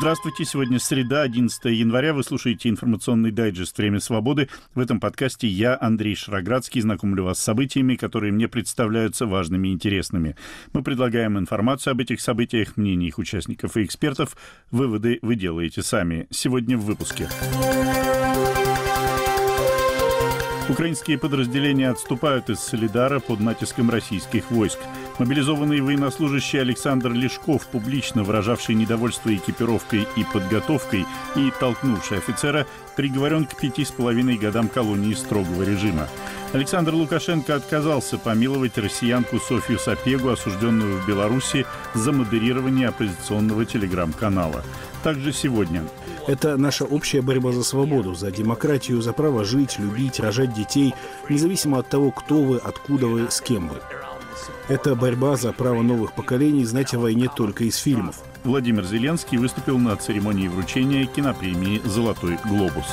Здравствуйте, сегодня среда, 11 января. Вы слушаете информационный дайджест «Время свободы». В этом подкасте я, Андрей Шароградский, знакомлю вас с событиями, которые мне представляются важными и интересными. Мы предлагаем информацию об этих событиях, мнения их участников и экспертов. Выводы вы делаете сами. Сегодня в выпуске. Украинские подразделения отступают из Солидара под натиском российских войск. Мобилизованный военнослужащий Александр Лешков, публично выражавший недовольство экипировкой и подготовкой и толкнувший офицера, приговорен к пяти с половиной годам колонии строгого режима. Александр Лукашенко отказался помиловать россиянку Софью Сапегу, осужденную в Беларуси за модерирование оппозиционного телеграм-канала. Также сегодня это наша общая борьба за свободу, за демократию, за право жить, любить, рожать детей, независимо от того, кто вы, откуда вы, с кем вы. Это борьба за право новых поколений знать о войне только из фильмов. Владимир Зеленский выступил на церемонии вручения кинопремии «Золотой глобус».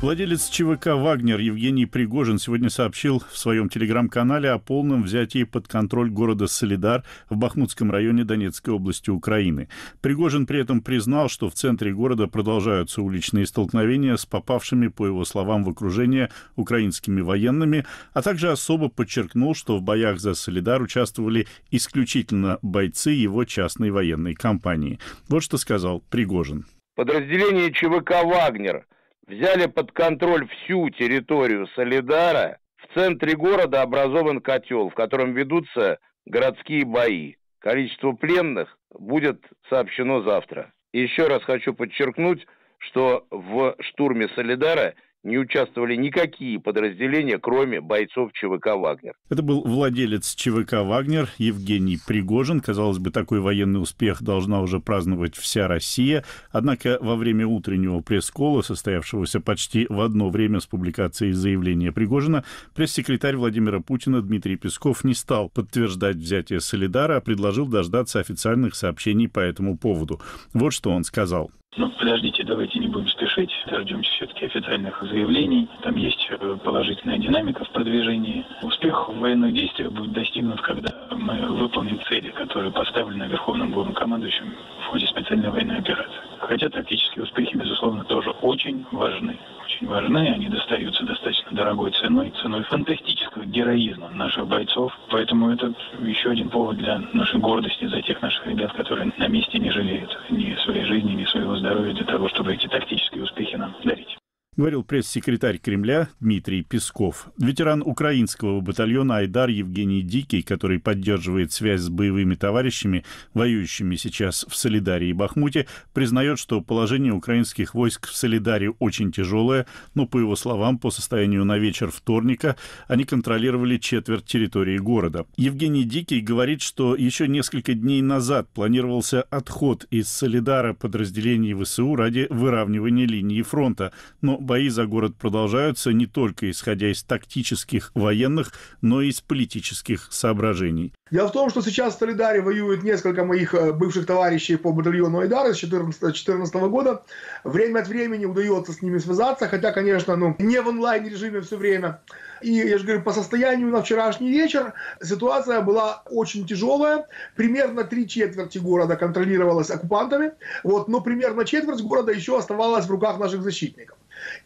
Владелец ЧВК «Вагнер» Евгений Пригожин сегодня сообщил в своем телеграм-канале о полном взятии под контроль города Солидар в Бахмутском районе Донецкой области Украины. Пригожин при этом признал, что в центре города продолжаются уличные столкновения с попавшими, по его словам, в окружение украинскими военными, а также особо подчеркнул, что в боях за Солидар участвовали исключительно бойцы его частной военной компании. Вот что сказал Пригожин. Подразделение ЧВК «Вагнер» взяли под контроль всю территорию Солидара, в центре города образован котел, в котором ведутся городские бои. Количество пленных будет сообщено завтра. Еще раз хочу подчеркнуть, что в штурме Солидара – не участвовали никакие подразделения, кроме бойцов ЧВК «Вагнер». Это был владелец ЧВК «Вагнер» Евгений Пригожин. Казалось бы, такой военный успех должна уже праздновать вся Россия. Однако во время утреннего пресс-кола, состоявшегося почти в одно время с публикацией заявления Пригожина, пресс-секретарь Владимира Путина Дмитрий Песков не стал подтверждать взятие Солидара, а предложил дождаться официальных сообщений по этому поводу. Вот что он сказал. Ну, подождите, давайте не будем спешить. Дождемся все-таки официальных заявлений. Там есть э, положительная динамика в продвижении. Успех в военных действиях будет достигнут, когда мы выполним цели, которые поставлены Верховным Главнокомандующим в ходе специальной военной операции. Хотя тактические успехи, безусловно, тоже очень важны. Очень важны, они достаются достаточно дорогой ценой, ценой фантастического героизма наших бойцов. Поэтому это еще один повод для нашей гордости за тех наших ребят, которые на месте не жалеют ни своей жизни, ни своего здоровья для того, чтобы эти тактические успехи нам дарить говорил пресс-секретарь Кремля Дмитрий Песков. Ветеран украинского батальона «Айдар» Евгений Дикий, который поддерживает связь с боевыми товарищами, воюющими сейчас в Солидаре и Бахмуте, признает, что положение украинских войск в Солидаре очень тяжелое, но, по его словам, по состоянию на вечер вторника они контролировали четверть территории города. Евгений Дикий говорит, что еще несколько дней назад планировался отход из Солидара подразделений ВСУ ради выравнивания линии фронта, но бои за город продолжаются не только исходя из тактических военных, но и из политических соображений. Дело в том, что сейчас в Солидаре воюют несколько моих э, бывших товарищей по батальону Айдара с 2014 года. Время от времени удается с ними связаться, хотя, конечно, ну, не в онлайн-режиме все время. И, я же говорю, по состоянию на вчерашний вечер ситуация была очень тяжелая. Примерно три четверти города контролировалась оккупантами, вот, но примерно четверть города еще оставалась в руках наших защитников.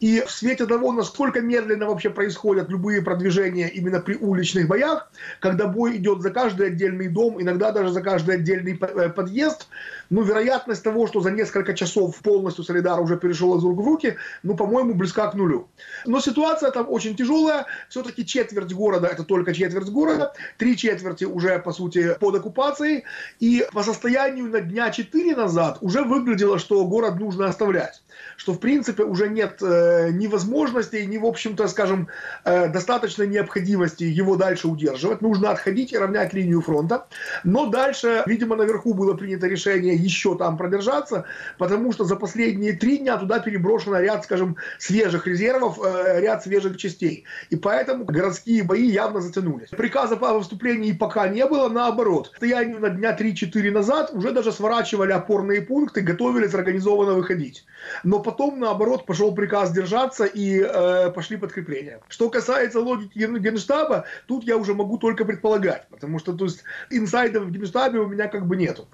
И в свете того, насколько медленно вообще происходят любые продвижения именно при уличных боях, когда бой идет за каждый отдельный дом, иногда даже за каждый отдельный э, подъезд, ну, вероятность того, что за несколько часов полностью Солидар уже перешел из рук в руки, ну, по-моему, близка к нулю. Но ситуация там очень тяжелая. Все-таки четверть города, это только четверть города, три четверти уже, по сути, под оккупацией. И по состоянию на дня четыре назад уже выглядело, что город нужно оставлять. Что, в принципе, уже нет э, ни возможностей, ни, в общем-то, скажем, э, достаточной необходимости его дальше удерживать. Нужно отходить и равнять линию фронта. Но дальше, видимо, наверху было принято решение еще там продержаться, потому что за последние три дня туда переброшено ряд, скажем, свежих резервов, э, ряд свежих частей. И поэтому городские бои явно затянулись. Приказа по выступлении пока не было, наоборот. Стоянию на дня 3-4 назад уже даже сворачивали опорные пункты, готовились организованно выходить. Но потом, наоборот, пошел приказ приказ держаться и э, пошли подкрепления. Что касается логики Генштаба, тут я уже могу только предполагать, потому что то есть инсайдов в Генштабе у меня как бы нету.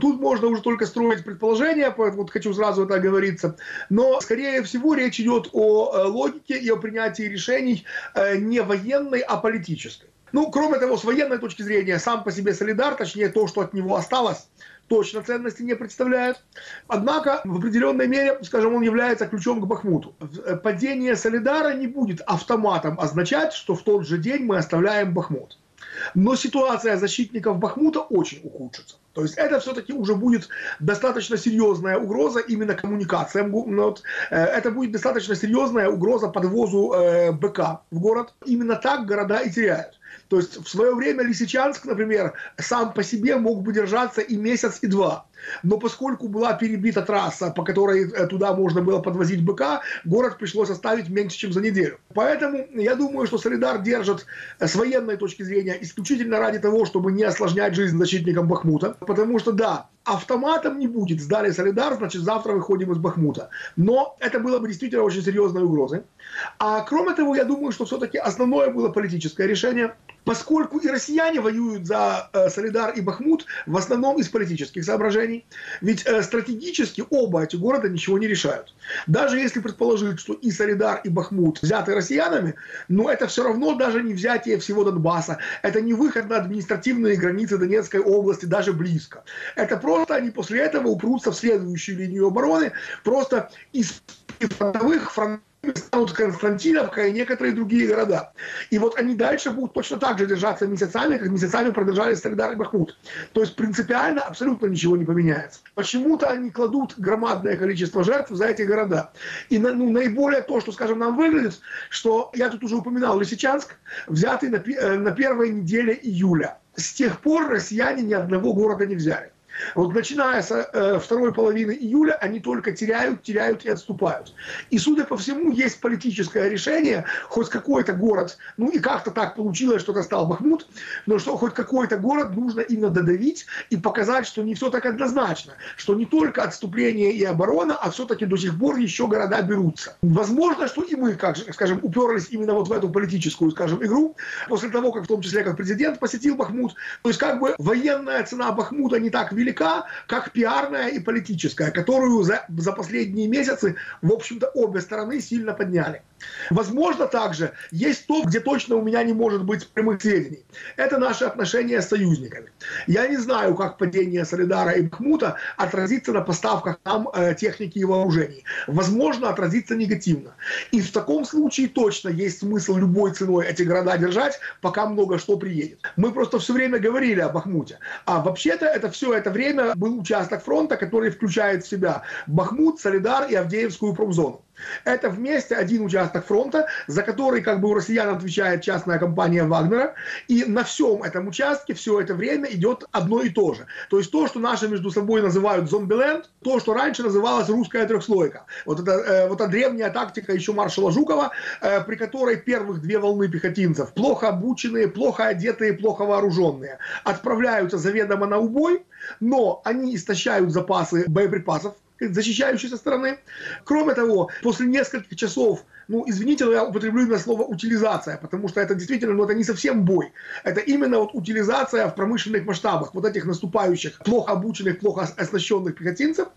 Тут можно уже только строить предположения, вот хочу сразу это оговориться, но скорее всего речь идет о э, логике и о принятии решений э, не военной, а политической. Ну, кроме того, с военной точки зрения, сам по себе солидар, точнее то, что от него осталось, точно ценности не представляет. Однако, в определенной мере, скажем, он является ключом к Бахмуту. Э, падение Солидара не будет автоматом означать, что в тот же день мы оставляем Бахмут. Но ситуация защитников Бахмута очень ухудшится. То есть это все-таки уже будет достаточно серьезная угроза именно коммуникациям. Ну вот, э, это будет достаточно серьезная угроза подвозу э, БК в город. Именно так города и теряют. То есть в свое время Лисичанск, например, сам по себе мог бы держаться и месяц, и два. Но поскольку была перебита трасса, по которой э, туда можно было подвозить быка, город пришлось оставить меньше, чем за неделю. Поэтому я думаю, что Солидар держит э, с военной точки зрения исключительно ради того, чтобы не осложнять жизнь защитникам Бахмута. Потому что да, автоматом не будет. Сдали Солидар, значит завтра выходим из Бахмута. Но это было бы действительно очень серьезной угрозой. А кроме того, я думаю, что все-таки основное было политическое решение поскольку и россияне воюют за э, Солидар и Бахмут в основном из политических соображений, ведь э, стратегически оба эти города ничего не решают. Даже если предположить, что и Солидар, и Бахмут взяты россиянами, но это все равно даже не взятие всего Донбасса, это не выход на административные границы Донецкой области, даже близко. Это просто они после этого упрутся в следующую линию обороны, просто из фронтовых фронтов станут Константиновка и некоторые другие города. И вот они дальше будут точно так же держаться месяцами, как месяцами продержались Солидар и Бахмут. То есть принципиально абсолютно ничего не поменяется. Почему-то они кладут громадное количество жертв за эти города. И ну, наиболее то, что, скажем, нам выглядит, что я тут уже упоминал Лисичанск, взятый на, э, на первой неделе июля. С тех пор россияне ни одного города не взяли. Вот начиная с э, второй половины июля они только теряют, теряют и отступают. И, судя по всему, есть политическое решение, хоть какой-то город, ну и как-то так получилось, что это стал Бахмут, но что хоть какой-то город нужно именно додавить и показать, что не все так однозначно, что не только отступление и оборона, а все-таки до сих пор еще города берутся. Возможно, что и мы, как, скажем, уперлись именно вот в эту политическую, скажем, игру, после того, как в том числе как президент посетил Бахмут. То есть как бы военная цена Бахмута не так велика, как пиарная и политическая, которую за, за последние месяцы, в общем-то, обе стороны сильно подняли. Возможно, также есть то, где точно у меня не может быть прямых сведений. Это наши отношения с союзниками. Я не знаю, как падение Солидара и Бахмута отразится на поставках нам э, техники и вооружений. Возможно, отразится негативно. И в таком случае точно есть смысл любой ценой эти города держать, пока много что приедет. Мы просто все время говорили о Бахмуте. А вообще-то это все это время был участок фронта, который включает в себя Бахмут, Солидар и Авдеевскую промзону. Это вместе один участок фронта, за который как бы у россиян отвечает частная компания Вагнера. И на всем этом участке все это время идет одно и то же. То есть то, что наши между собой называют зомбиленд, то, что раньше называлось русская трехслойка. Вот это, э, вот эта древняя тактика еще маршала Жукова, э, при которой первых две волны пехотинцев, плохо обученные, плохо одетые, плохо вооруженные, отправляются заведомо на убой, но они истощают запасы боеприпасов защищающейся стороны. Кроме того, после нескольких часов ну, извините, но я употреблю именно слово утилизация, потому что это действительно, ну, это не совсем бой. Это именно вот утилизация в промышленных масштабах вот этих наступающих, плохо обученных, плохо оснащенных пехотинцев.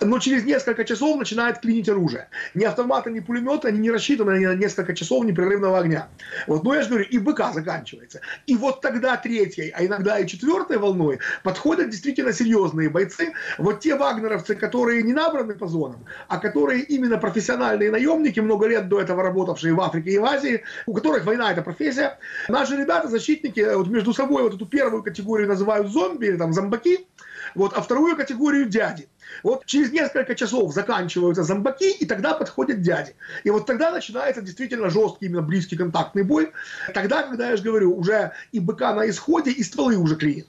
Но через несколько часов начинает клинить оружие. Ни автомата, ни пулемета, они не рассчитаны на несколько часов непрерывного огня. Вот, но я же говорю, и БК заканчивается. И вот тогда третьей, а иногда и четвертой волной подходят действительно серьезные бойцы. Вот те вагнеровцы, которые не набраны по зонам, а которые именно профессиональные наемники, много лет до этого работавшие в Африке и в Азии, у которых война это профессия. Наши ребята, защитники, вот между собой вот эту первую категорию называют зомби или там зомбаки, вот, а вторую категорию дяди. Вот через несколько часов заканчиваются зомбаки, и тогда подходят дяди. И вот тогда начинается действительно жесткий, именно близкий контактный бой. Тогда, когда я же говорю, уже и быка на исходе, и стволы уже клинят.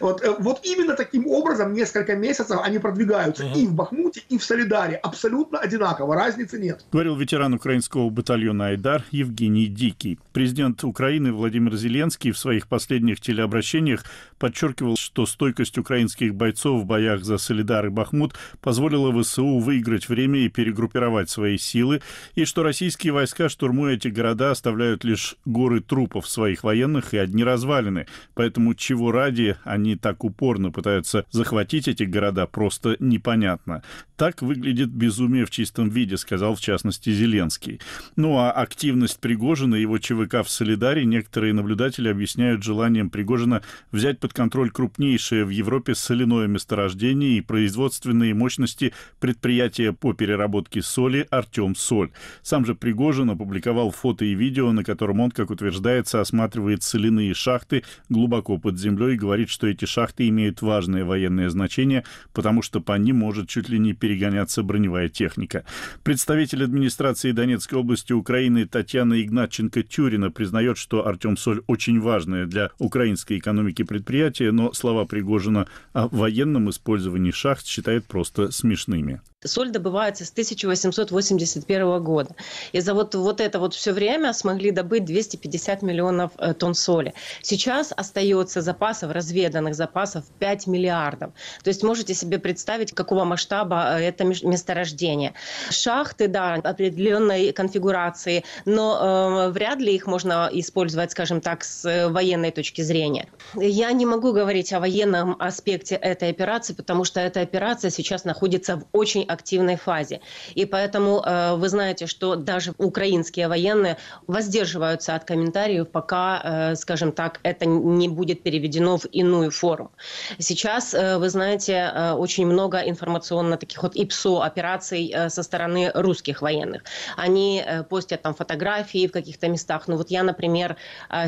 Вот, э, вот именно таким образом несколько месяцев они продвигаются угу. и в Бахмуте, и в Солидаре. Абсолютно одинаково, разницы нет. Говорил ветеран украинского батальона «Айдар» Евгений Дикий. Президент Украины Владимир Зеленский в своих последних телеобращениях подчеркивал, что стойкость украинских бойцов в боях за Солидар и Бахмут позволило ВСУ выиграть время и перегруппировать свои силы, и что российские войска, штурмуя эти города, оставляют лишь горы трупов своих военных и одни развалины. Поэтому чего ради они так упорно пытаются захватить эти города, просто непонятно. Так выглядит безумие в чистом виде, сказал в частности Зеленский. Ну а активность Пригожина и его ЧВК в Солидаре некоторые наблюдатели объясняют желанием Пригожина взять под контроль крупнейшее в Европе соляное месторождение и производственные мощности предприятия по переработке соли «Артем Соль». Сам же Пригожин опубликовал фото и видео, на котором он, как утверждается, осматривает соляные шахты глубоко под землей и говорит, что эти шахты имеют важное военное значение, потому что по ним может чуть ли не перегоняться броневая техника. Представитель администрации Донецкой области Украины Татьяна Игнатченко-Тюрина признает, что Артем Соль очень важное для украинской экономики предприятие, но слова Пригожина о военном использовании шахт считает просто смешными. Соль добывается с 1881 года. И за вот, вот это вот все время смогли добыть 250 миллионов э, тонн соли. Сейчас остается запасов, разведанных запасов 5 миллиардов. То есть можете себе представить, какого масштаба э, это месторождение. Шахты, да, определенной конфигурации, но э, вряд ли их можно использовать, скажем так, с э, военной точки зрения. Я не могу говорить о военном аспекте этой операции, потому что эта операция сейчас находится в очень активной фазе. И поэтому э, вы знаете, что даже украинские военные воздерживаются от комментариев, пока, э, скажем так, это не будет переведено в иную форму. Сейчас, э, вы знаете, э, очень много информационно таких вот ИПСО операций э, со стороны русских военных. Они постят там фотографии в каких-то местах. Ну вот я, например,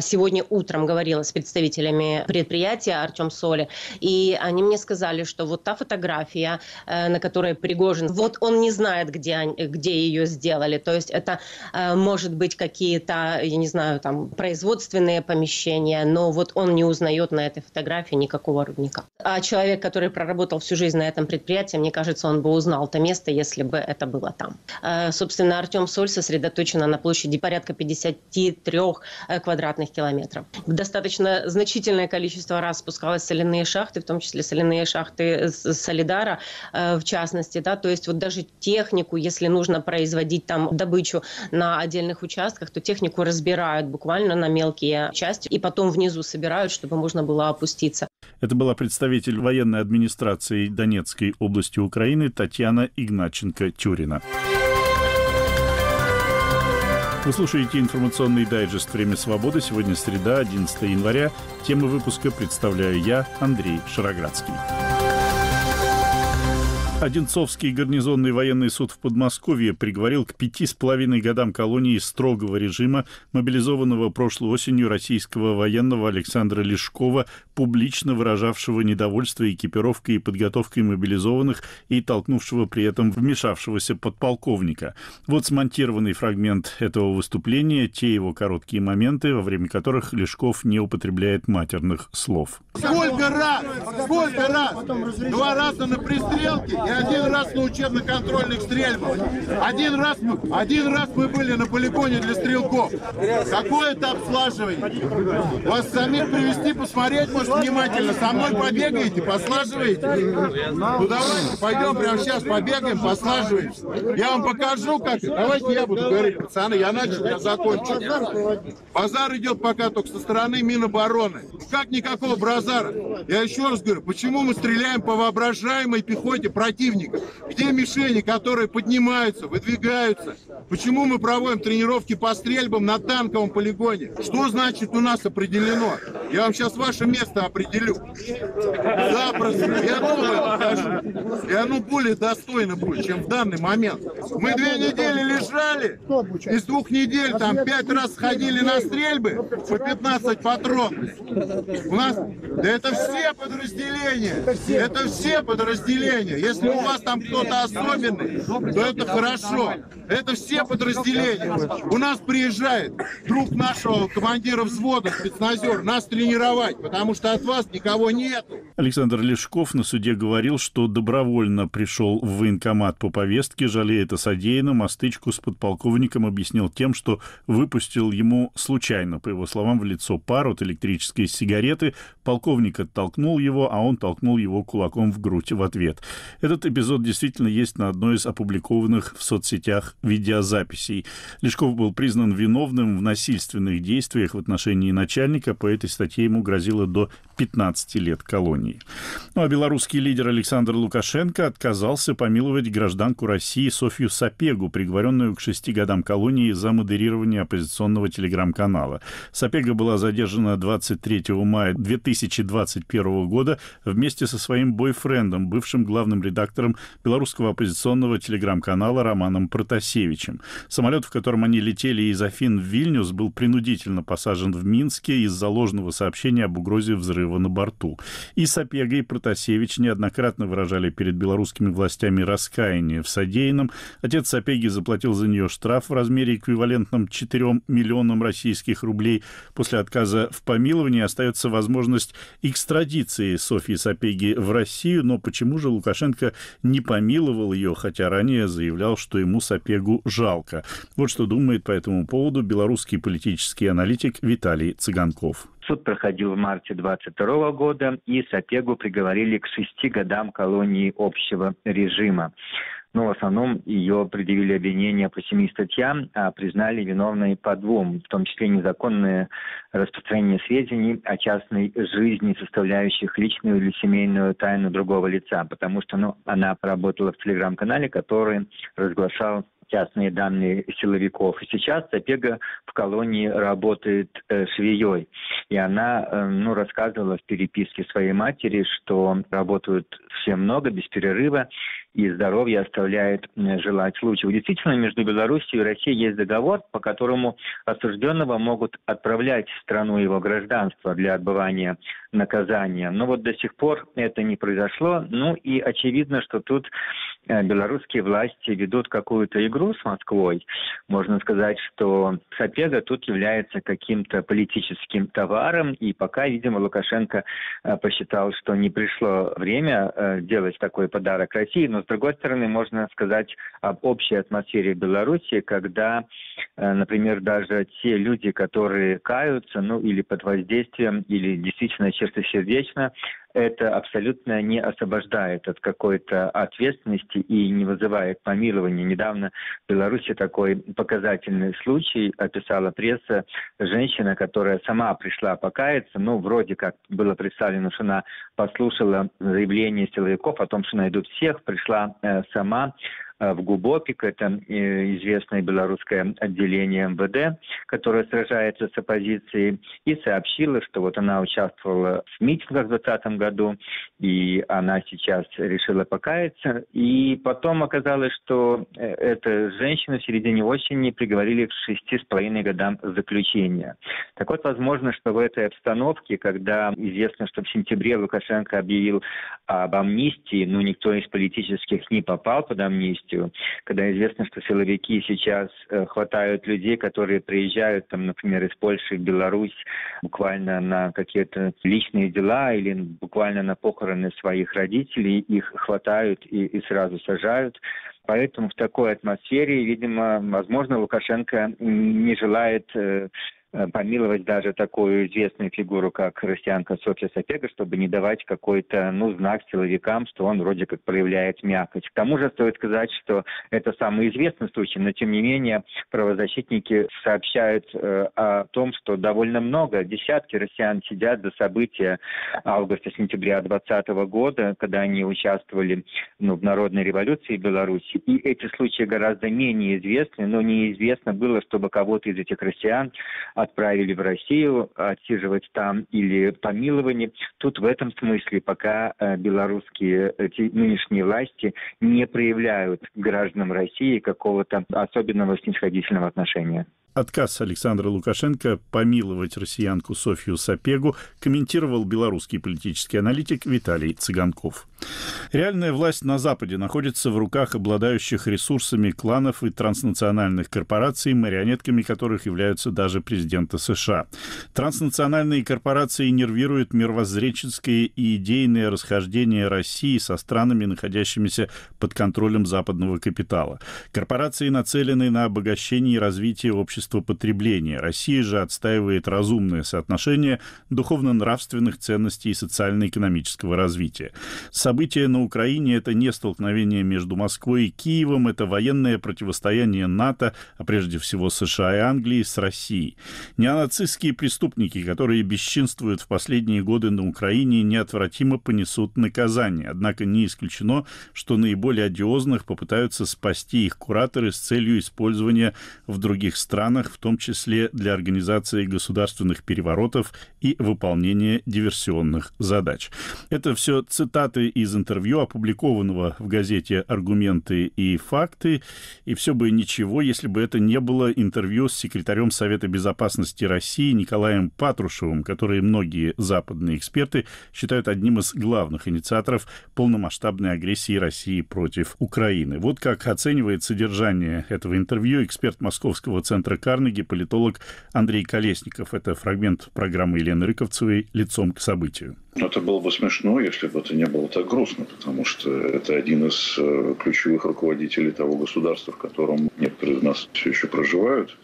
сегодня утром говорила с представителями предприятия Артем Соли, и они мне сказали, что вот та фотография, на которой Пригожин. Вот он не знает, где, где ее сделали. То есть это может быть какие-то, я не знаю, там производственные помещения, но вот он не узнает на этой фотографии никакого рудника. А человек, который проработал всю жизнь на этом предприятии, мне кажется, он бы узнал это место, если бы это было там. Э, собственно, Артем Соль сосредоточена на площади порядка 53 э, квадратных километров. Достаточно значительное количество раз спускалось соляные шахты, в том числе соляные шахты Солидара, в частности, да, то есть вот даже технику, если нужно производить там добычу на отдельных участках, то технику разбирают буквально на мелкие части и потом внизу собирают, чтобы можно было опуститься. Это была представитель военной администрации Донецкой области Украины Татьяна Игначенко-Тюрина. Вы слушаете информационный дайджест «Время свободы». Сегодня среда, 11 января. Тему выпуска представляю я, Андрей Шароградский. Одинцовский гарнизонный военный суд в Подмосковье приговорил к пяти с половиной годам колонии строгого режима мобилизованного прошлой осенью российского военного Александра Лешкова, публично выражавшего недовольство экипировкой и подготовкой мобилизованных и толкнувшего при этом вмешавшегося подполковника. Вот смонтированный фрагмент этого выступления, те его короткие моменты, во время которых Лешков не употребляет матерных слов. Сколько раз, сколько раз, два раза на пристрелке и один раз на учебно-контрольных стрельбах. Один раз, мы, один раз мы были на полигоне для стрелков. Какое это обслаживание? Вас самих привести посмотреть, может, внимательно. Со мной побегаете, послаживаете? Ну давайте, пойдем прямо сейчас побегаем, послаживаемся. Я вам покажу, как Давайте я буду говорить, пацаны, я начал, я закончу. Базар идет пока только со стороны Минобороны. Как никакого базара? Я еще раз говорю, почему мы стреляем по воображаемой пехоте противника? Противника? Где мишени, которые поднимаются, выдвигаются? Почему мы проводим тренировки по стрельбам на танковом полигоне? Что значит у нас определено? Я вам сейчас ваше место определю. Запросто. Я новое покажу. И оно более достойно будет, чем в данный момент. Мы две недели лежали, из двух недель там пять раз ходили на стрельбы по 15 патронов. У нас, да это все подразделения, это все подразделения. Если Если у вас там кто-то особенный, то это хорошо. Это все подразделения. У нас приезжает друг нашего командира взвода, спецназер, нас тренировать, потому что от вас никого нет. Александр Лешков на суде говорил, что добровольно пришел в военкомат по повестке, жалеет о содеянном, а стычку с подполковником объяснил тем, что выпустил ему случайно, по его словам, в лицо пар от электрической сигареты. Полковник оттолкнул его, а он толкнул его кулаком в грудь в ответ. Этот эпизод действительно есть на одной из опубликованных в соцсетях видеозаписей. Лешков был признан виновным в насильственных действиях в отношении начальника. По этой статье ему грозило до 15 лет колонии. Ну а белорусский лидер Александр Лукашенко отказался помиловать гражданку России Софью Сапегу, приговоренную к шести годам колонии за модерирование оппозиционного телеграм-канала. Сапега была задержана 23 мая 2021 года вместе со своим бойфрендом, бывшим главным редактором белорусского оппозиционного телеграм-канала Романом Протасевичем. Самолет, в котором они летели из Афин в Вильнюс, был принудительно посажен в Минске из-за ложного сообщения об угрозе взрыва на борту. И Сапега, и Протасевич неоднократно выражали перед белорусскими властями раскаяние в содеянном. Отец Сапеги заплатил за нее штраф в размере эквивалентном 4 миллионам российских рублей. После отказа в помиловании остается возможность экстрадиции Софьи Сапеги в Россию, но почему же Лукашенко не помиловал ее, хотя ранее заявлял, что ему Сапегу жалко? Вот что думает по этому поводу белорусский политический аналитик Виталий Цыганков. Суд проходил в марте 22 года, и Сапегу приговорили к шести годам колонии общего режима. Но в основном ее предъявили обвинения по семи статьям, а признали виновной по двум, в том числе незаконное распространение сведений о частной жизни, составляющих личную или семейную тайну другого лица, потому что ну, она поработала в телеграм-канале, который разглашал частные данные силовиков. И сейчас Сапега в колонии работает э, швеей. И она э, ну, рассказывала в переписке своей матери, что работают все много, без перерыва, и здоровье оставляет э, желать лучшего. Действительно, между Беларусью и Россией есть договор, по которому осужденного могут отправлять в страну его гражданства для отбывания наказания. Но вот до сих пор это не произошло. Ну и очевидно, что тут э, белорусские власти ведут какую-то игру с Москвой. Можно сказать, что Сапега тут является каким-то политическим товаром, и пока, видимо, Лукашенко э, посчитал, что не пришло время делать такой подарок России, но с другой стороны, можно сказать об общей атмосфере Беларуси, когда, э, например, даже те люди, которые каются, ну или под воздействием, или действительно чистосердечно, это абсолютно не освобождает от какой-то ответственности и не вызывает помилования. Недавно в Беларуси такой показательный случай описала пресса. Женщина, которая сама пришла покаяться, ну, вроде как было представлено, что она послушала заявление силовиков о том, что найдут всех, пришла э, сама, в Губопик, это э, известное белорусское отделение МВД, которое сражается с оппозицией, и сообщила, что вот она участвовала в митингах в 2020 году, и она сейчас решила покаяться. И потом оказалось, что э, эта женщина в середине осени приговорили к шести с половиной годам заключения. Так вот, возможно, что в этой обстановке, когда известно, что в сентябре Лукашенко объявил об амнистии, но никто из политических не попал под амнистию, полностью, когда известно, что силовики сейчас э, хватают людей, которые приезжают, там, например, из Польши в Беларусь буквально на какие-то личные дела или буквально на похороны своих родителей, их хватают и, и сразу сажают. Поэтому в такой атмосфере, видимо, возможно, Лукашенко не желает э, помиловать даже такую известную фигуру, как россиянка Софья Сапега, чтобы не давать какой-то, ну, знак силовикам, что он вроде как проявляет мякоть. К тому же стоит сказать, что это самый известный случай, но тем не менее правозащитники сообщают э, о том, что довольно много, десятки россиян сидят за события августа-сентября 2020 года, когда они участвовали ну, в народной революции в Беларуси. И эти случаи гораздо менее известны, но неизвестно было, чтобы кого-то из этих россиян отправили в Россию отсиживать там или помилование. Тут в этом смысле пока э, белорусские нынешние власти не проявляют гражданам России какого-то особенного снисходительного отношения. Отказ Александра Лукашенко помиловать россиянку Софью Сапегу комментировал белорусский политический аналитик Виталий Цыганков. Реальная власть на Западе находится в руках обладающих ресурсами кланов и транснациональных корпораций, марионетками которых являются даже президенты США. Транснациональные корпорации нервируют мировоззренческое и идейное расхождение России со странами, находящимися под контролем западного капитала. Корпорации нацелены на обогащение и развитие общества потребления. Россия же отстаивает разумное соотношение духовно-нравственных ценностей и социально-экономического развития. События на Украине — это не столкновение между Москвой и Киевом, это военное противостояние НАТО, а прежде всего США и Англии, с Россией. Неонацистские преступники, которые бесчинствуют в последние годы на Украине, неотвратимо понесут наказание. Однако не исключено, что наиболее одиозных попытаются спасти их кураторы с целью использования в других странах, в том числе для организации государственных переворотов и выполнения диверсионных задач. Это все цитаты из интервью, опубликованного в газете «Аргументы и факты». И все бы ничего, если бы это не было интервью с секретарем Совета безопасности России Николаем Патрушевым, который многие западные эксперты считают одним из главных инициаторов полномасштабной агрессии России против Украины. Вот как оценивает содержание этого интервью эксперт Московского центра Карнеги, политолог Андрей Колесников. Это фрагмент программы Елены Рыковцевой «Лицом к событию». Это было бы смешно, если бы это не было так грустно, потому что это один из э, ключевых руководителей того государства, в котором некоторые из нас все еще проживают.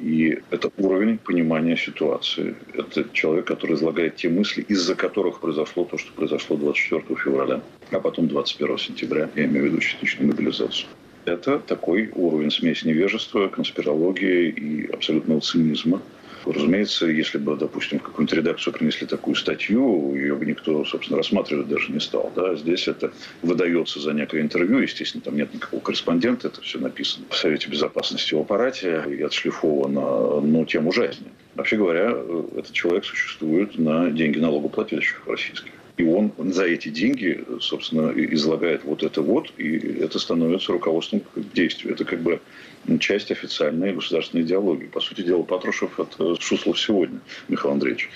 И это уровень понимания ситуации. Это человек, который излагает те мысли, из-за которых произошло то, что произошло 24 февраля, а потом 21 сентября, я имею в виду частичную мобилизацию. Это такой уровень смесь невежества, конспирологии и абсолютного цинизма, Разумеется, если бы, допустим, в какую-нибудь редакцию принесли такую статью, ее бы никто, собственно, рассматривать даже не стал. Да? Здесь это выдается за некое интервью, естественно, там нет никакого корреспондента, это все написано в Совете Безопасности в аппарате и отшлифовано, но тем ужаснее. Вообще говоря, этот человек существует на деньги налогоплательщиков российских. И он за эти деньги, собственно, излагает вот это вот, и это становится руководством к действию. Это как бы часть официальной государственной идеологии. По сути дела, Патрушев – это Суслов сегодня, Михаил Андреевич.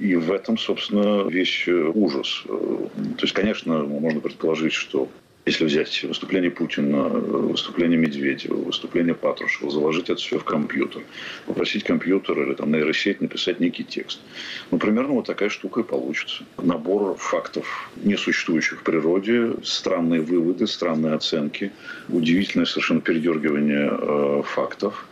И в этом, собственно, весь ужас. То есть, конечно, можно предположить, что если взять выступление Путина, выступление Медведева, выступление Патрушева, заложить это все в компьютер, попросить компьютер или там нейросеть написать некий текст. Ну, примерно вот такая штука и получится. Набор фактов, несуществующих в природе, странные выводы, странные оценки, удивительное совершенно передергивание э, фактов.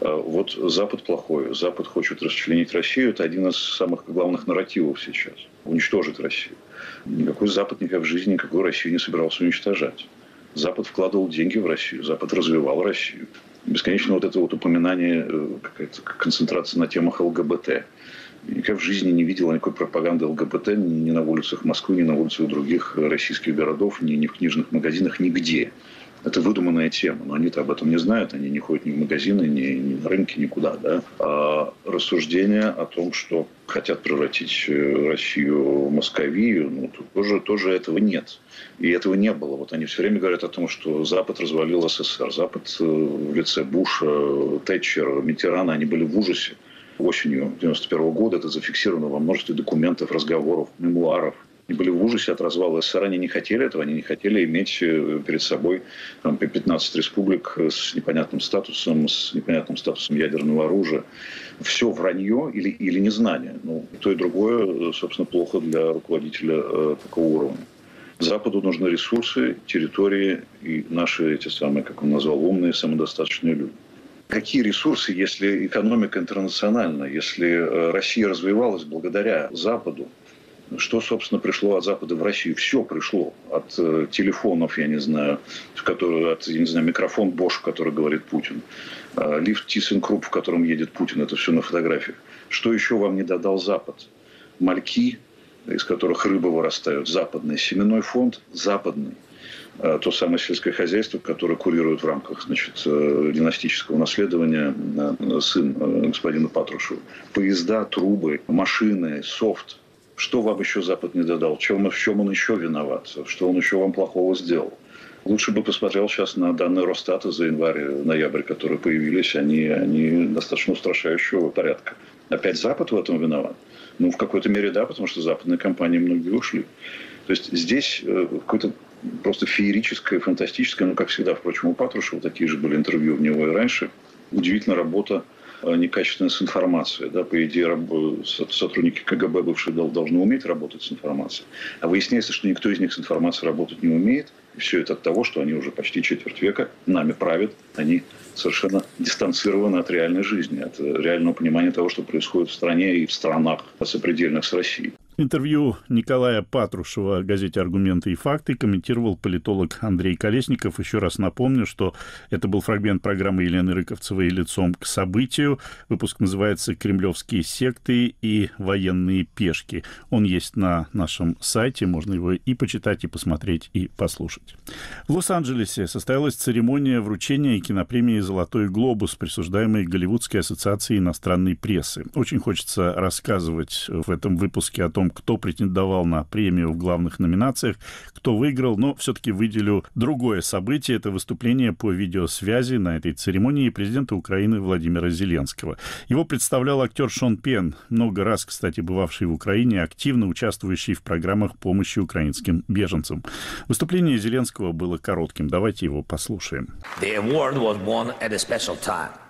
Э, вот Запад плохой, Запад хочет расчленить Россию. Это один из самых главных нарративов сейчас. Уничтожить Россию. Никакой Запад никак в жизни никакую Россию не собирался уничтожать. Запад вкладывал деньги в Россию, Запад развивал Россию. Бесконечно вот это вот упоминание, э, какая-то концентрация на темах ЛГБТ. Никак в жизни не видел никакой пропаганды ЛГБТ ни на улицах Москвы, ни на улицах других российских городов, ни, ни в книжных магазинах, нигде. Это выдуманная тема, но они-то об этом не знают, они не ходят ни в магазины, ни, ни на рынке, никуда. Да? А рассуждение о том, что хотят превратить э, Россию в Московию, ну, тоже, тоже этого нет. И этого не было. Вот они все время говорят о том, что Запад развалил СССР. Запад э, в лице Буша, Тэтчера, Митерана, они были в ужасе осенью 91 года. Это зафиксировано во множестве документов, разговоров, мемуаров они были в ужасе от развала СССР, они не хотели этого, они не хотели иметь э, перед собой там, 15 республик с непонятным статусом, с непонятным статусом ядерного оружия. Все вранье или, или незнание. Ну, то и другое, собственно, плохо для руководителя э, такого уровня. Западу нужны ресурсы, территории и наши эти самые, как он назвал, умные, самодостаточные люди. Какие ресурсы, если экономика интернациональна, если э, Россия развивалась благодаря Западу, что, собственно, пришло от Запада в Россию? Все пришло. От э, телефонов, я не знаю, в которые, от, я не знаю, микрофон Bosch, который говорит Путин. Э, лифт ThyssenKrupp, в котором едет Путин. Это все на фотографиях. Что еще вам не додал Запад? Мальки, из которых рыба вырастают, западный. Семенной фонд западный. Э, то самое сельское хозяйство, которое курирует в рамках значит, э, династического наследования э, сын э, господина Патрушева. Поезда, трубы, машины, софт – что вам еще Запад не додал? Чем, в чем он еще виноват? Что он еще вам плохого сделал? Лучше бы посмотрел сейчас на данные Росстата за январь-ноябрь, которые появились. Они, они достаточно устрашающего порядка. Опять Запад в этом виноват? Ну, в какой-то мере да, потому что западные компании многие ушли. То есть здесь э, какое-то просто феерическое, фантастическое, ну, как всегда, впрочем, у Патрушева такие же были интервью в него и раньше. Удивительная работа Э, некачественная с информацией. Да, по идее, сотрудники КГБ бывшие должны уметь работать с информацией. А выясняется, что никто из них с информацией работать не умеет. И все это от того, что они уже почти четверть века нами правят. Они совершенно дистанцированы от реальной жизни, от реального понимания того, что происходит в стране и в странах сопредельных с Россией. Интервью Николая Патрушева газете «Аргументы и факты» комментировал политолог Андрей Колесников. Еще раз напомню, что это был фрагмент программы Елены Рыковцевой «Лицом к событию». Выпуск называется «Кремлевские секты и военные пешки». Он есть на нашем сайте, можно его и почитать, и посмотреть, и послушать. В Лос-Анджелесе состоялась церемония вручения кинопремии «Золотой глобус», присуждаемой Голливудской ассоциацией иностранной прессы. Очень хочется рассказывать в этом выпуске о том, том, кто претендовал на премию в главных номинациях, кто выиграл, но все-таки выделю другое событие. Это выступление по видеосвязи на этой церемонии президента Украины Владимира Зеленского. Его представлял актер Шон Пен, много раз, кстати, бывавший в Украине, активно участвующий в программах помощи украинским беженцам. Выступление Зеленского было коротким. Давайте его послушаем. The award was won at a special time.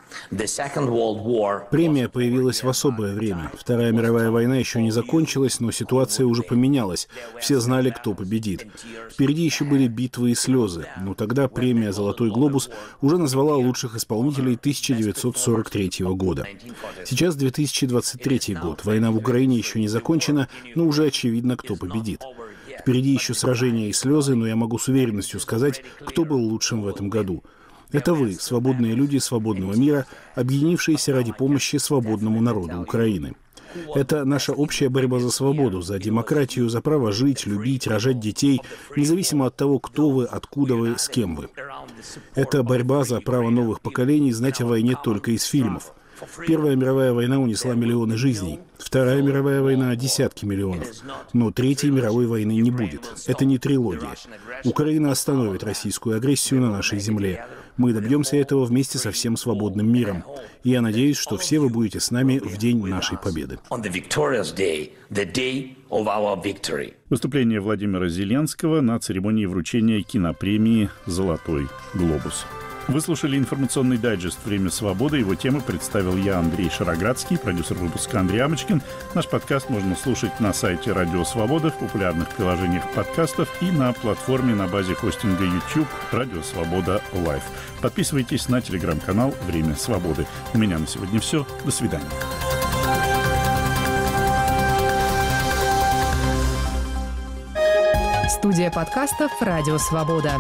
Премия появилась в особое время. Вторая мировая война еще не закончилась, но ситуация уже поменялась. Все знали, кто победит. Впереди еще были битвы и слезы. Но тогда премия «Золотой глобус» уже назвала лучших исполнителей 1943 года. Сейчас 2023 год. Война в Украине еще не закончена, но уже очевидно, кто победит. Впереди еще сражения и слезы, но я могу с уверенностью сказать, кто был лучшим в этом году. Это вы, свободные люди свободного мира, объединившиеся ради помощи свободному народу Украины. Это наша общая борьба за свободу, за демократию, за право жить, любить, рожать детей, независимо от того, кто вы, откуда вы, с кем вы. Это борьба за право новых поколений знать о войне только из фильмов. Первая мировая война унесла миллионы жизней. Вторая мировая война — десятки миллионов. Но Третьей мировой войны не будет. Это не трилогия. Украина остановит российскую агрессию на нашей земле. Мы добьемся этого вместе со всем свободным миром. И я надеюсь, что все вы будете с нами в день нашей победы. Выступление Владимира Зеленского на церемонии вручения кинопремии «Золотой глобус». Вы слушали информационный дайджест «Время свободы». Его темы представил я, Андрей Шароградский, продюсер выпуска Андрей Амочкин. Наш подкаст можно слушать на сайте «Радио Свобода», в популярных приложениях подкастов и на платформе на базе хостинга YouTube «Радио Свобода Лайв». Подписывайтесь на телеграм-канал «Время свободы». У меня на сегодня все. До свидания. Студия подкастов «Радио Свобода».